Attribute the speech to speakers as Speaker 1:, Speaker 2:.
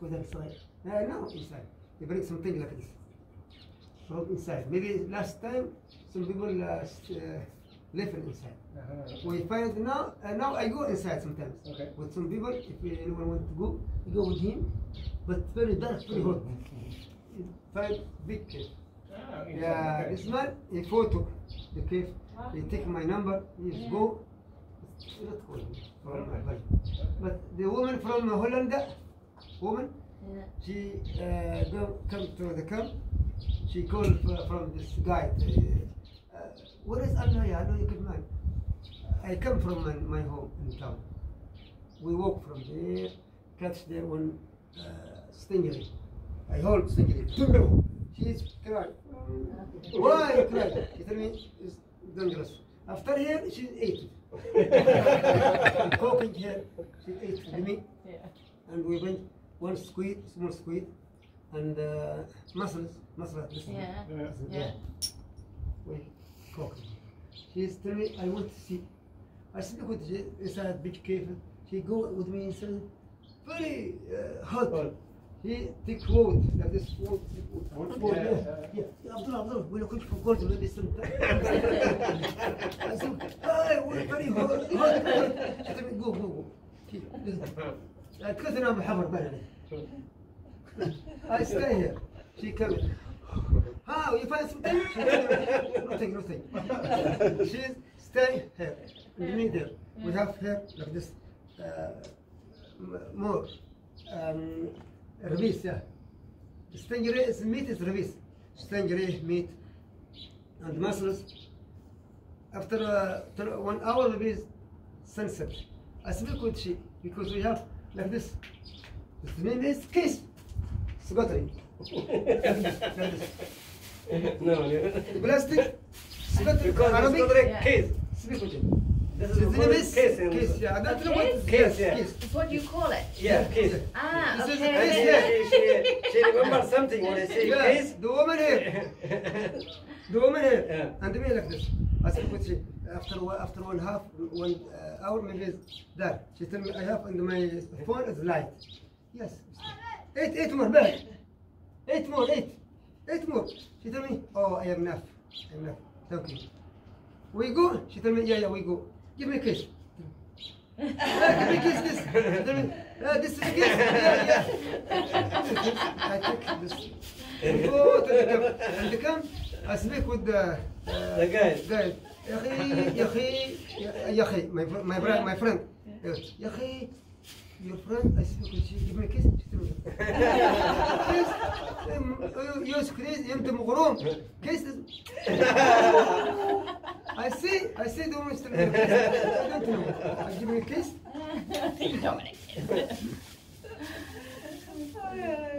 Speaker 1: Go there, sorry. Uh, no, inside. You bring something like this. From inside. Maybe last time some people uh, s- uh, left it inside.
Speaker 2: Uh-huh.
Speaker 1: We find now, uh, now I go inside sometimes.
Speaker 2: Okay.
Speaker 1: With some people, if anyone want to go, you go with him. But very dark, very hot. You Find big cave.
Speaker 2: Ah, inside,
Speaker 1: Yeah,
Speaker 2: okay.
Speaker 1: this man, he photo the cave. He take my number, he
Speaker 3: Yeah.
Speaker 1: go. It's not cool from my body. But the woman from Holland, woman,
Speaker 3: Yeah.
Speaker 1: she uh, go come to the camp. She called f- from this guy. Uh, uh, where is Allah? Ya Allah, you good man. I come from my, my home in town. We walk from there, catch there one uh, stingray. I hold stingray. She's crying. Why you crying? She tell me it's dangerous. After here, she ate it. Cooking here, she ate with me
Speaker 3: Yeah.
Speaker 1: and we went one squid, small squid, and uh, mussels, mussels. This one.
Speaker 3: Yeah.
Speaker 2: Yeah.
Speaker 3: Yeah.
Speaker 1: We cook. She's telling me, I want to see. I speak with her inside big cave. She go with me inside. Very uh, hot.
Speaker 2: Hot.
Speaker 1: She take wood, like this wood.
Speaker 2: Wood?
Speaker 1: wood
Speaker 2: Yeah,
Speaker 1: yeah.
Speaker 2: yeah.
Speaker 1: yeah. yeah. Abdullah, Abdullah, we're looking for gold. Maybe some. I said, hey, we're very hot. hot, hot. She tell me, go, go, go. Couldn't have a better. I stay here. She coming. How you find something? Nothing, nothing. She stay here. In the middle. We have here like this. Uh, more. Um, yeah. Stingray is meat is release. Stingray meat and mussels. After uh, one hour maybe is sunset. I speak with she because we have like this. His name is Kiss. Scotty.
Speaker 4: No, no.
Speaker 1: Plastic. Scotty.
Speaker 4: Because
Speaker 1: Arabic.
Speaker 4: it's not
Speaker 3: Yeah.
Speaker 4: like case.
Speaker 1: Speak with him.
Speaker 4: This is
Speaker 1: name
Speaker 4: called
Speaker 1: is
Speaker 4: case. in-
Speaker 1: Kiss. Yeah, I don't know what
Speaker 3: Kiss?
Speaker 4: Kiss, yeah.
Speaker 1: Kiss.
Speaker 3: It's what you call it.
Speaker 4: Yeah, case.
Speaker 3: Ah,
Speaker 1: This is
Speaker 4: And
Speaker 1: Kiss,
Speaker 3: okay.
Speaker 1: yeah.
Speaker 4: she, she, she remembers something when I say
Speaker 1: Yeah,
Speaker 4: case.
Speaker 1: the woman here. The woman here.
Speaker 4: Yeah.
Speaker 1: And me like this. I said, what's it? After one, after one half, one uh, hour, maybe it's that. She tell me, I have in my phone is light. Yes. Eight, eight more back. Eight more, eight. Eight more. She tell me, oh, I am enough. I am enough. Thank you. We go. She tell me, yeah, yeah, we go. Give me a kiss. Ah, give me a kiss, this. She tell me, ah, this is a kiss. Yeah, yeah. I take this. We go to the camp. And the camp, I speak with the, uh,
Speaker 4: The guy.
Speaker 1: guy. يا أخي يا أخي يا أخي my fr- my friend my friend يا أخي your friend I speak with you give me a kiss She tell me, kiss Um, you- you squeeze أنت مغروم kiss I see I see the woman still I don't know I give me a kiss
Speaker 3: Dominic.
Speaker 4: Ay, ay,